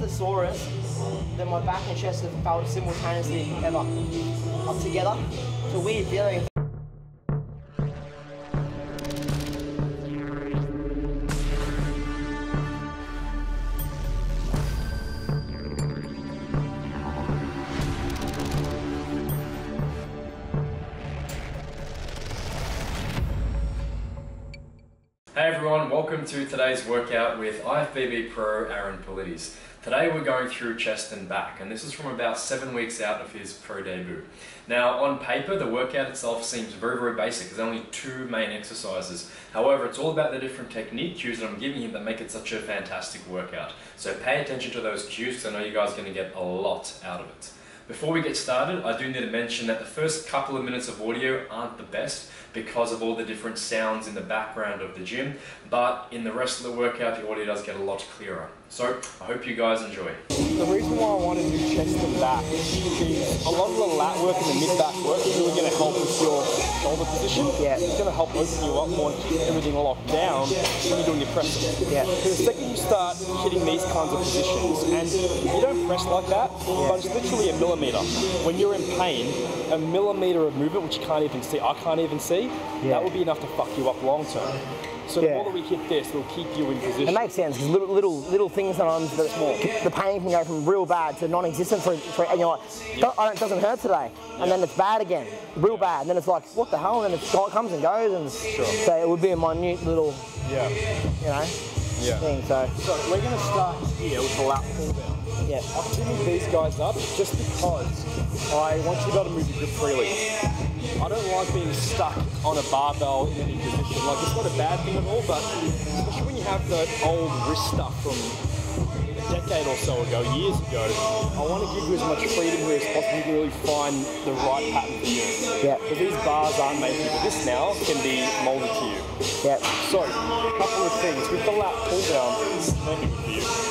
the sorest, then my back and chest have felt simultaneously ever up together. It's a weird feeling. Welcome to today's workout with IFBB Pro Aaron Polites. Today we're going through chest and back, and this is from about seven weeks out of his pro debut. Now, on paper, the workout itself seems very, very basic. There's only two main exercises. However, it's all about the different technique cues that I'm giving him that make it such a fantastic workout. So pay attention to those cues because I know you guys are going to get a lot out of it. Before we get started, I do need to mention that the first couple of minutes of audio aren't the best because of all the different sounds in the background of the gym, but in the rest of the workout, the audio does get a lot clearer. So, I hope you guys enjoy. The reason why I want to do chest and back is a lot of the lat work and the mid back work is really going to help with your shoulder position. Yeah. It's going to help open you up more and keep everything locked down when you're doing your pressing. Yeah. Because the second you start hitting these kinds of positions, and you don't press like that, but it's literally a millimeter. When you're in pain, a millimeter of movement, which you can't even see, I can't even see, Yeah. that would be enough to fuck you up long term. So Yeah. the more we hit this, it'll keep you in position. It makes sense because little, little little things sometimes the, small. the pain can go from real bad to non-existent for, for and you're like, "Do- I don't, it doesn't hurt today, and then it's bad again, real bad, and then it's like, what the hell, and then it comes and goes, and so it would be a minute little, yeah. you know, Yeah. thing. So So we're going to start here with the lat pull down. Yeah, I'm tuning these guys up just because I want you to be able to move your grip freely. I don't like being stuck on a barbell in any position. Like it's not a bad thing at all, but especially when you have the old wrist stuff from a decade or so ago, years ago, I want to give you as much freedom here as possible to really find the right pattern for you. yeah, But these bars aren't made for. This now can be molded to you. yeah, So, a couple of things. With the lat pull down, me for you.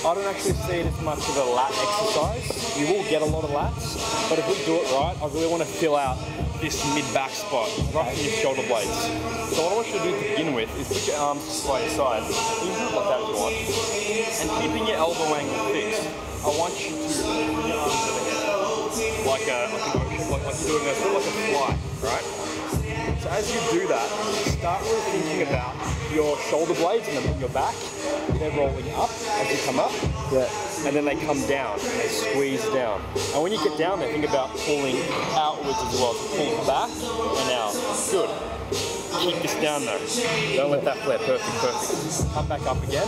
I don't actually see it as much of a lat exercise. You will get a lot of lats, but if we do it right, I really want to fill out this mid-back spot, right your shoulder blades. So what I want you to do to begin with is put your arms by your side. Like that if you want. And keeping your elbow angle fixed, I want you to bring your arms. Like a, like like, you're doing a, sort of like a fly, right? So as you do that, start really thinking about your shoulder blades and your back. They're rolling up as you come up, yeah, and then they come down they squeeze down. And when you get down there, think about pulling outwards as well. So pull back and out. Good. Keep this down though. Don't let that flare. Perfect, perfect. Come back up again.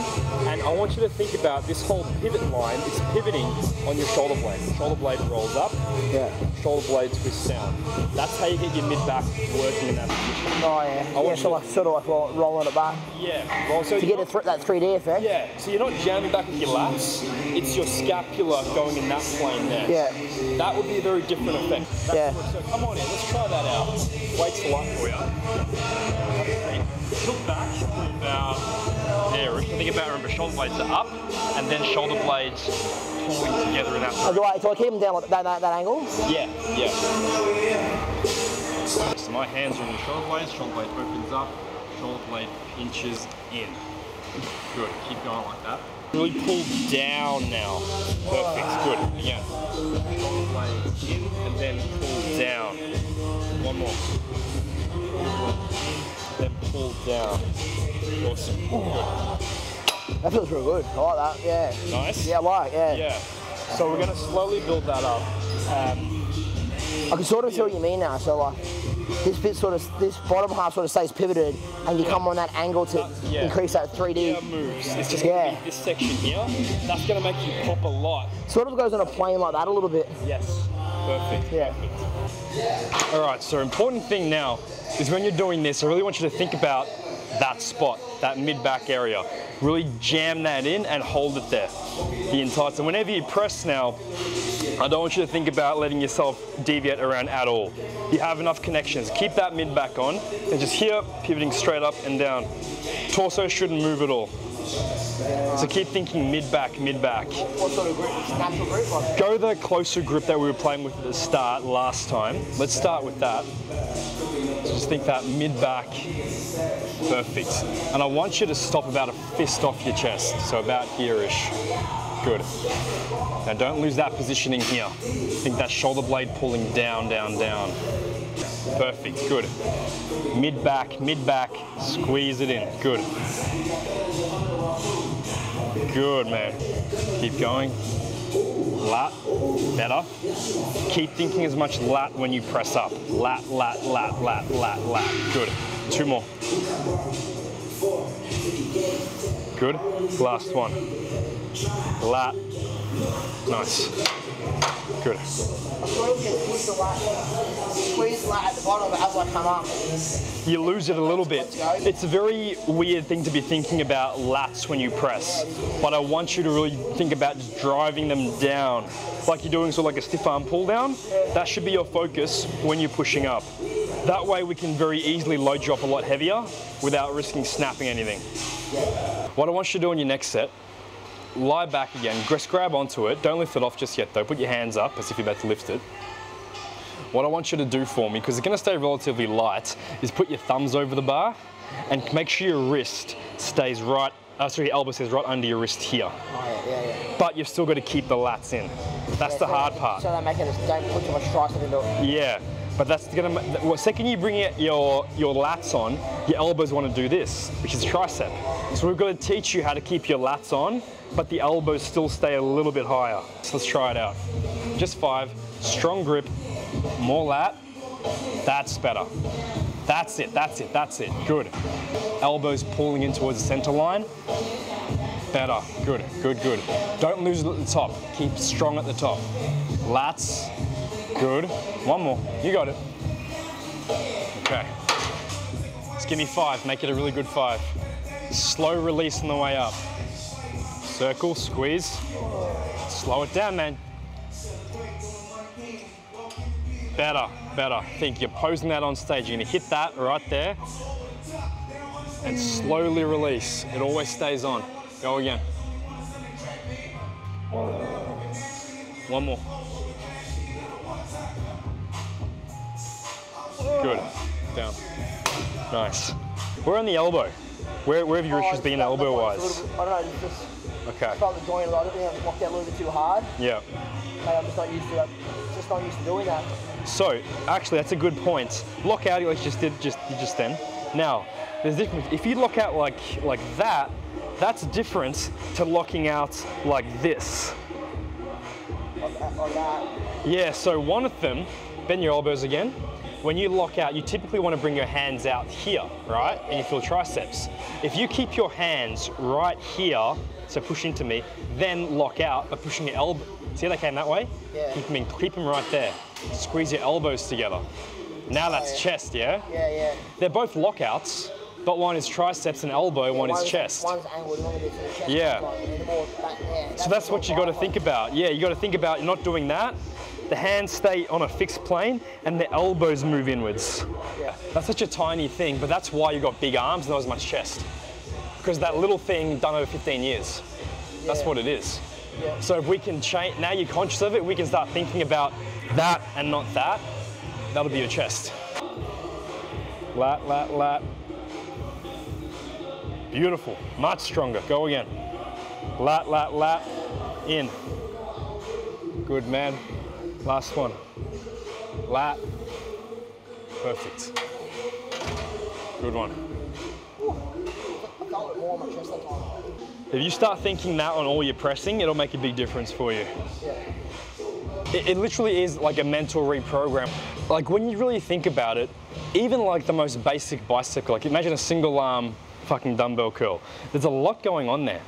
And I want you to think about this whole pivot line It's pivoting on your shoulder blade. Shoulder blade rolls up, yeah. shoulder blade twists down. That's how you get your mid back working in that position. Oh yeah, yeah. want So like sort of like roll- rolling it back Yeah. Well, so to get not- th- that 3D effect. Yeah, so you're not jamming back with your lats, it's your scapula going in that plane there. Yeah. That would be a very different effect. That's Yeah. So come on in, let's try that out. Weight's light for you. Tilt back about there. Uh, think about, remember, shoulder blades are up, and then shoulder blades pulling together in that Oh, do I, do I keep them down at that, that, that angle? Yeah, yeah. So my hands are on the shoulder blades, shoulder blade opens up, shoulder blade pinches in. Good, keep going like that. Really pull down now. Perfect, good. Again. Shoulder blades in and then pull down. One more. Then pull down. Awesome. Good. That feels real good. I like that. Yeah. Nice? Yeah, I like. Yeah. Yeah. So we're gonna slowly build that up. Um, I can sort of see what you mean now. So like, this bit sort of, this bottom half sort of stays pivoted, and you come on that angle to Yeah. increase that 3D. yeah, moves. It's just Yeah. this section here. That's gonna make you pop a lot. Sort of goes on a plane like that a little bit. Yes. Perfect. Yeah. All right. So important thing now is when you're doing this, I really want you to think about that spot, that mid back area. Really jam that in and hold it there the entire time. Whenever you press now, I don't want you to think about letting yourself deviate around at all. You have enough connections. Keep that mid back on and just here, pivoting straight up and down. Torso shouldn't move at all. So keep thinking mid back, mid back. What sort of grip? Natural grip? Go the closer grip that we were playing with at the start last time. Let's start with that. So just think that mid back, perfect. And I want you to stop about a fist off your chest, so about here-ish. Good. Now don't lose that positioning here. Think that shoulder blade pulling down, down, down. Perfect, good. Mid back, mid back, squeeze it in, good. Good, man. Keep going. Lat, better. Keep thinking as much lat when you press up. Lat, lat, lat, lat, lat, lat. Good. Two more. Good. Last one. Lat. Nice. Good. Squeeze the the lat at the as I come up. You lose it a little bit. It's a very weird thing to be thinking about lats when you press, but I want you to really think about just driving them down, like you're doing sort of like a stiff arm pull down. That should be your focus when you're pushing up. That way we can very easily load you up a lot heavier without risking snapping anything. What I want you to do on your next set, lie back again, just grab onto it. Don't lift it off just yet though. Put your hands up as if you're about to lift it. What I want you to do for me, because it's going to stay relatively light, is put your thumbs over the bar and make sure your wrist stays right, uh, sorry, your elbow stays right under your wrist here. Oh, yeah, yeah, yeah. But you've still got to keep the lats in. That's the So- hard part. So they make it, don't put too much strikes into it. Yeah, but that's gonna. Well, second you bring your your lats on, your elbows want to do this, which is tricep. So we've got to teach you how to keep your lats on, but the elbows still stay a little bit higher. So let's try it out. Just five. Strong grip. More lat. That's better. That's it. That's it. That's it. Good. Elbows pulling in towards the center line. Better. Good. Good. Good. Don't lose it at the top. Keep strong at the top. Lats. Good. One more. You got it. Okay. Just give me five. Make it a really good five. Slow release on the way up. Circle, squeeze. Slow it down, man. Better, better. Think you're posing that on stage. You're gonna hit that right there and slowly release. It always stays on. Go again. One more. Good. Down. Nice. Where on the elbow? Where, where have your issues been Oh, elbow-wise? I don't know, just Okay. felt the joint a lot. I think I've locked out a little bit too hard. Yeah. Maybe I'm just not used to that. Just not used to doing that. So, actually, that's a good point. Lock out like you just did just just then. Now, there's different. If you lock out like like that, that's different to locking out like this. On. On that. Yeah. So one of them, bend your elbows again. When you lock out, you typically want to bring your hands out here, right? And you feel triceps. If you keep your hands right here, so push into me, then lock out by pushing your elbow. See how they came that way? Yeah. Keep them in, keep them right there. Squeeze your elbows together. Now that's yeah. chest, yeah? Yeah, yeah. They're both lockouts, but one is triceps and elbow, one is chest. One's angled, other is chest. Yeah. And back there. So that's what you got to think about. Yeah, you got to think about you're not doing that. The hands stay on a fixed plane and the elbows move inwards. Yeah. That's such a tiny thing, but that's why you got big arms and not as much chest. Because that little thing done over 15 years. That's Yeah. what it is. Yeah. So if we can change, now you're conscious of it, we can start thinking about that and not that. That'll be your chest. Lat, lat, lat. Beautiful, much stronger. Go again. Lat, lat, lat. In. Good man. Last one. Lat. Perfect. Good one. If you start thinking that on all your pressing, it'll make a big difference for you. It, it literally is like a mental reprogram. Like when you really think about it, even like the most basic bicycle, like imagine a single arm fucking dumbbell curl. There's a lot going on there.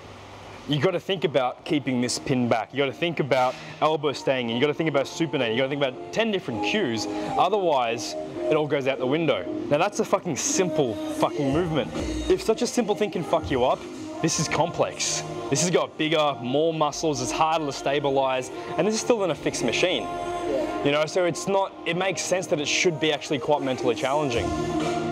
You got to think about keeping this pin back. You got to think about elbow staying in. You got to think about supinating. You got to think about 10 different cues. Otherwise, it all goes out the window. Now that's a fucking simple fucking movement. If such a simple thing can fuck you up, this is complex. This has got bigger, more muscles, it's harder to stabilize, and this is still in a fixed machine. You know, so it's not, it makes sense that it should be actually quite mentally challenging,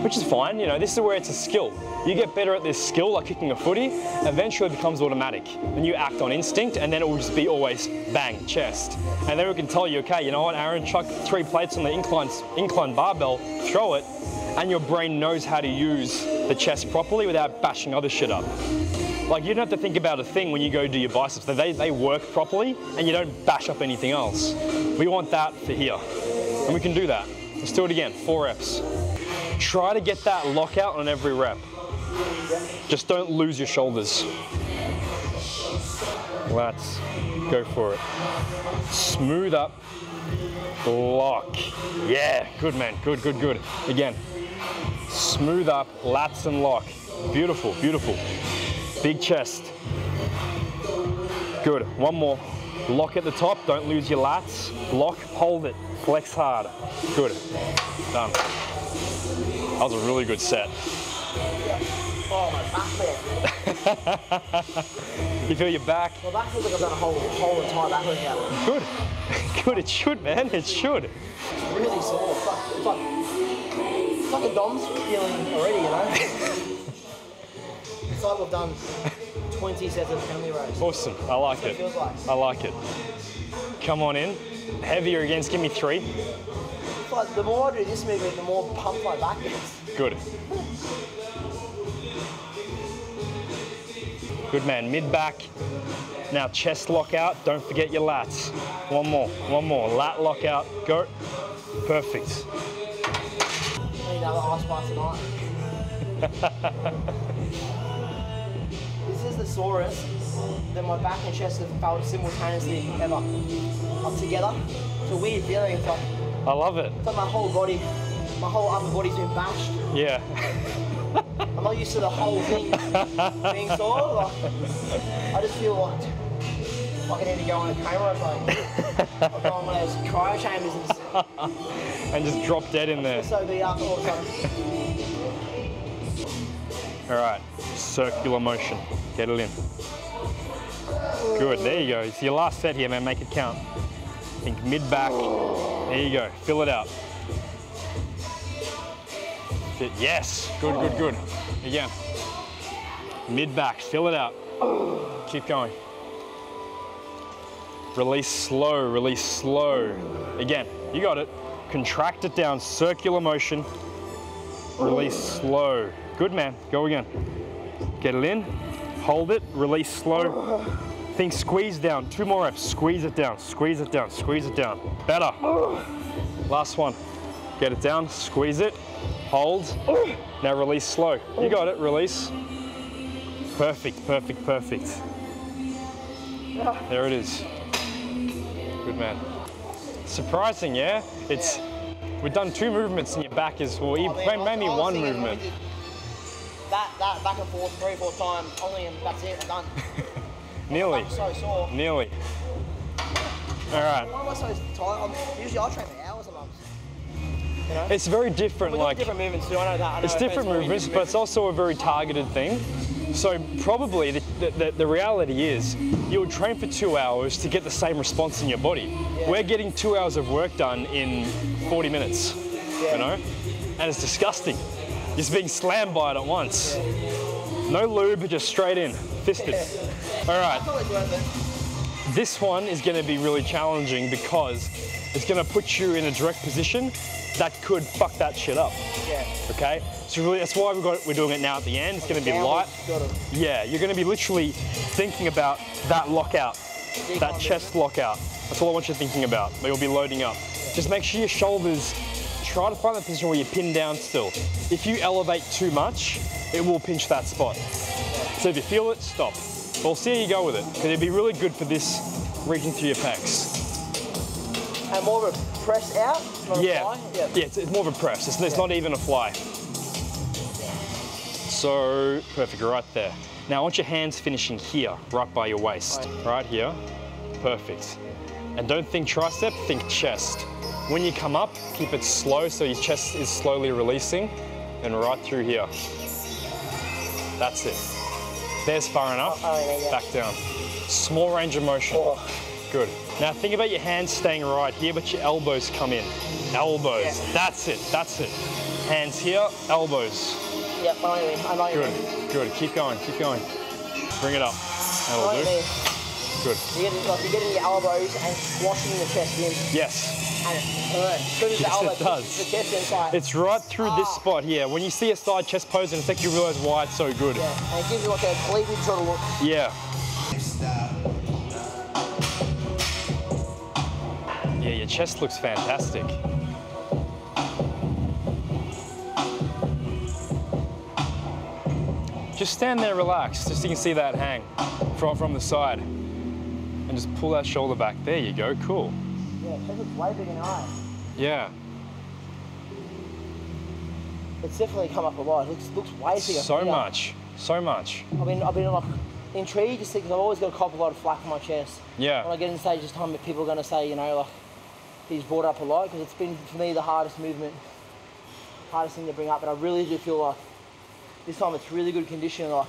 which is fine. You know, this is where it's a skill. You get better at this skill, like kicking a footy, eventually it becomes automatic. And you act on instinct, and then it will just be always bang, chest. And then we can tell you, okay, you know what, Aaron, chuck three plates on the incline, incline barbell, throw it, and your brain knows how to use the chest properly without bashing other shit up. Like you don't have to think about a thing when you go do your biceps. They, they work properly and you don't bash up anything else. We want that for here. And we can do that. Let's do it again, four reps. Try to get that lockout on every rep. Just don't lose your shoulders. Let's go for it. Smooth up, lock. Yeah, good man, good, good, good. Again, smooth up, lats and lock. Beautiful, beautiful. Big chest. Good, one more. Lock at the top, don't lose your lats. Lock, hold it, flex hard. Good, done. That was a really good set. Oh, my back there. You feel your back? My back feels like I've done a whole, whole entire back workout. Good. Good, it should, man, it should. It's really sore. Fuck, like, a DOMS feeling already, you know? it's like we've done 20 sets of family rows. Awesome, I like That's it. it like. I like it. Come on in. Heavier again, just give me three. It's like the more I do this movement, the more pumped my back gets. Good. Good man, mid back. Now chest lockout, don't forget your lats. One more, one more. Lat lockout, go. Perfect. I need another ice bath tonight. this is the sorest that my back and chest have felt simultaneously ever. Up together. It's a weird feeling. It's like, I love it. it's like my whole body, my whole upper body's been bashed. Yeah. I'm not used to the whole thing being sore. Like, I just feel like, I need to go on a coma or something. I'll go on one of those cryo chambers and and just drop dead in there. so be up all. All right, circular motion. Get it in. Good, there you go. It's your last set here, man. Make it count. Think mid back. There you go. Fill it out. Yes, good, good, good. Again. Mid back, fill it out. Keep going. Release slow, release slow. Again, you got it. Contract it down, circular motion. Release slow. Good man, go again. Get it in, hold it, release slow. Think squeeze down, two more reps. Squeeze it down, squeeze it down, squeeze it down. Better. Last one. Get it down, squeeze it, hold. Now release slow. You got it, release. Perfect, perfect, perfect. There it is. Good man. Surprising, yeah? It's we've done two movements and your back is well, you- maybe one movement. That, back and forth three, or four times, only and that's it, I'm done. Nearly, I'm so sore. nearly. All right. Why am I so tired? I'm, usually I train for hours a month. You know? It's very different. Like different movements too, I know that. I know it's different movements, but it's also a very targeted thing. So probably the, the, the, reality is you would train for two hours to get the same response in your body. Yeah. We're getting two hours of work done in 40 minutes, Yeah. you know? And it's disgusting. Just being slammed by it at once. No lube, just straight in, fisted. All right, It's always worth it. this one is going to be really challenging because it's going to put you in a direct position that could fuck that shit up. Yeah. Okay, so really that's why we got we're doing it now at the end. It's going to be light. Yeah, you're going to be literally thinking about that lockout, that chest lockout. That's all I want you thinking about. But you'll be loading up. Just make sure your shoulders. Try to find the position where you pin down still. If you elevate too much, it will pinch that spot. So if you feel it, stop. We'll see how you go with it. Because it'd be really good for this region through your pecs. And more of a press out, not a Yeah, fly. yeah, it's, it's more of a press. It's, it's not even a fly. So perfect, right there. Now I want your hands finishing here, right by your waist, right here. Perfect. And don't think tricep, think chest. When you come up, keep it slow so your chest is slowly releasing, and right through here. That's it. There's far enough. Oh, oh, yeah, yeah. Back down. Small range of motion. Oh. Good. Now think about your hands staying right here, but your elbows come in. Elbows. Yeah. That's it. That's it. Hands here, elbows. Yep, I know what. I know what Good. Good. Keep going. Keep going. Bring it up. That'll do. Good. You're getting, like, you're getting your elbows and squashing the chest in. Yes. And it as Yes, elbow it does. the chest in, it's right through this Ah. spot here. When you see a side chest pose in a sec, you realize why it's so good. yeah, and it gives you like a bleeding sort of look. Yeah. Yeah, your chest looks fantastic. Just stand there relaxed, just so you can see that hang from, from the side. And just pull that shoulder back. There you go, cool. Looks way bigger than I. Yeah, It's definitely come up a lot. It looks, looks way bigger. so Yeah. much, so much. I've been, I've been like intrigued just because I've always got a cop a lot of flack on my chest. Yeah. When I get in stage this time, people are going to say, you know, like, he's brought up a lot because it's been, for me, the hardest movement, hardest thing to bring up. But I really do feel like this time it's really good condition. Like,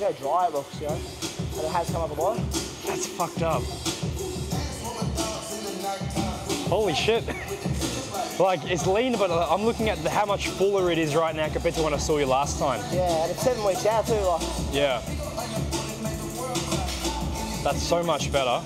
look how dry it looks, you know? And it has come up a lot. That's fucked up. Holy shit. Like, it's lean, but I'm looking at the, how much fuller it is right now compared to when I saw you last time. Yeah, and it's seven weeks out too. Like, Yeah. That's so much better.